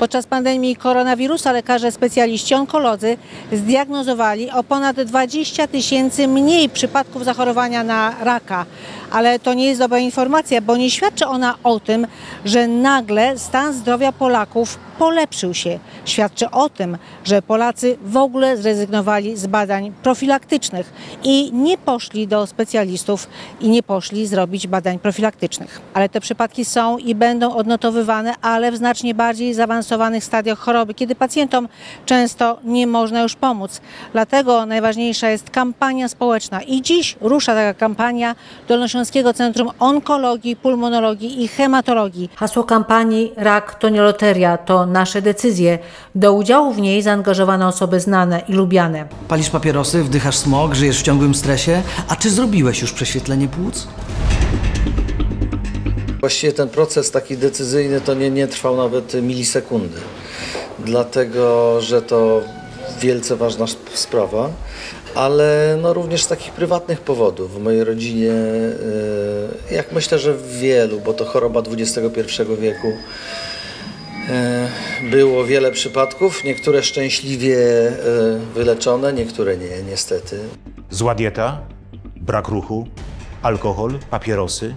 Podczas pandemii koronawirusa lekarze specjaliści onkolodzy zdiagnozowali o ponad 20 tysięcy mniej przypadków zachorowania na raka. Ale to nie jest dobra informacja, bo nie świadczy ona o tym, że nagle stan zdrowia Polaków polepszył się. Świadczy o tym, że Polacy w ogóle zrezygnowali z badań profilaktycznych i nie poszli do specjalistów i nie poszli zrobić badań profilaktycznych. Ale te przypadki są i będą odnotowywane, ale w znacznie bardziej zaawansowanych stadiach choroby, kiedy pacjentom często nie można już pomóc. Dlatego najważniejsza jest kampania społeczna i dziś rusza taka kampania Dolnośląskiego Centrum Onkologii, Pulmonologii i Hematologii. Hasło kampanii Rak to nie loteria, to nasze decyzje. Do udziału w niej zaangażowane osoby znane i lubiane. Palisz papierosy, wdychasz smog, żyjesz w ciągłym stresie. A czy zrobiłeś już prześwietlenie płuc? Właściwie ten proces taki decyzyjny to nie, nie trwał nawet milisekundy, dlatego że to wielce ważna sp- sprawa, ale no również z takich prywatnych powodów. W mojej rodzinie, e, jak myślę, że w wielu, bo to choroba XXI wieku, e, było wiele przypadków, niektóre szczęśliwie e, wyleczone, niektóre nie, niestety. Zła dieta, brak ruchu, alkohol, papierosy,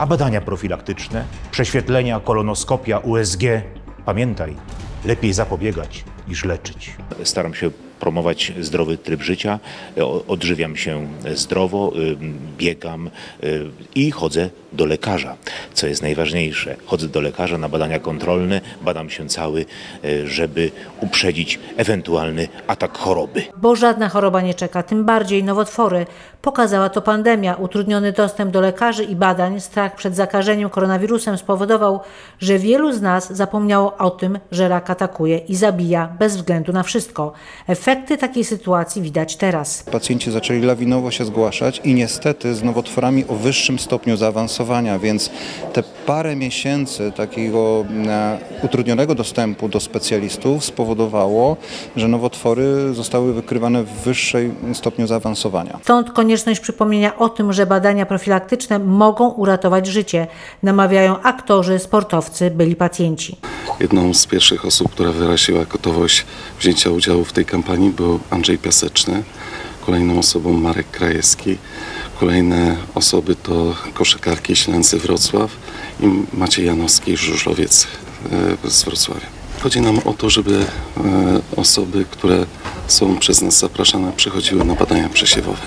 a badania profilaktyczne, prześwietlenia, kolonoskopia, USG. Pamiętaj, lepiej zapobiegać niż leczyć. Staram się promować zdrowy tryb życia, o- odżywiam się zdrowo, ym, biegam y, i chodzę do lekarza, co jest najważniejsze. Chodzę do lekarza na badania kontrolne, badam się cały, y, żeby uprzedzić ewentualny atak choroby. Bo żadna choroba nie czeka, tym bardziej nowotwory. Pokazała to pandemia. Utrudniony dostęp do lekarzy i badań, strach przed zakażeniem koronawirusem spowodował, że wielu z nas zapomniało o tym, że rak atakuje i zabija bez względu na wszystko. Efekty takiej sytuacji widać teraz. Pacjenci zaczęli lawinowo się zgłaszać i niestety z nowotworami o wyższym stopniu zaawansowania, więc te parę miesięcy takiego e, utrudnionego dostępu do specjalistów spowodowało, że nowotwory zostały wykrywane w wyższym stopniu zaawansowania. Stąd konieczność przypomnienia o tym, że badania profilaktyczne mogą uratować życie, namawiają aktorzy, sportowcy, byli pacjenci. Jedną z pierwszych osób, która wyraziła gotowość wzięcia udziału w tej kampanii był Andrzej Piaseczny. Kolejną osobą Marek Krajewski. Kolejne osoby to koszykarki Ślęcy Wrocław i Maciej Janowski Żużlowiec e, z Wrocławia. Chodzi nam o to, żeby e, osoby, które są przez nas zapraszane, przychodziły na badania przesiewowe.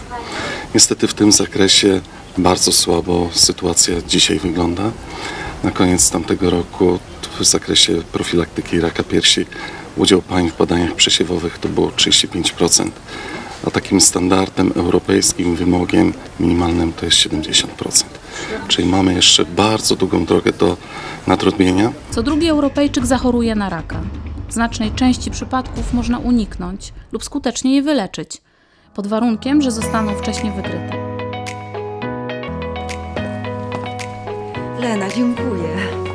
Niestety w tym zakresie bardzo słabo sytuacja dzisiaj wygląda. Na koniec tamtego roku w zakresie profilaktyki raka piersi udział pań w badaniach przesiewowych to było 35%, a takim standardem europejskim wymogiem minimalnym to jest 70%. Czyli mamy jeszcze bardzo długą drogę do nadrobienia. Co drugi Europejczyk zachoruje na raka. Znacznej części przypadków można uniknąć lub skutecznie je wyleczyć, pod warunkiem, że zostaną wcześniej wykryte. Lena, dziękuję.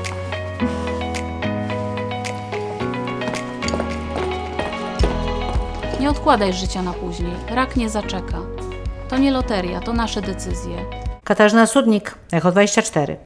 Nie odkładaj życia na później. Rak nie zaczeka. To nie loteria, to nasze decyzje. Katarzyna Sudnik, Echo 24.